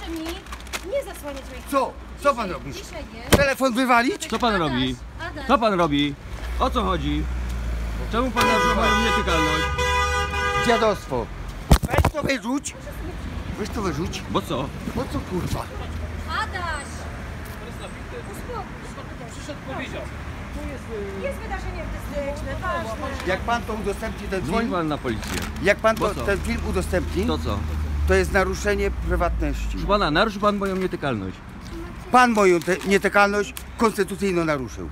proszę mi nie zasłaniać moich Co? Co pan jest. Telefon wywalić? Co pan robi? Adaś. Co pan robi? O co chodzi? Czemu pan naruszył moją nietykalność? Dziadostwo. Weź to wyrzuć. Weź to wyrzuć. Bo co? Po co kurwa? Adaś! Uspokój się. Jest wydarzenie artystyczne, ważne. Jak pan to udostępni ten Dzwoń film, pan na policję. jak pan Bo to, co? ten film udostępni, To co? To jest naruszenie prywatności. Proszę pana, naruszył pan moją nietykalność. Pan moją nietykalność konstytucyjną naruszył.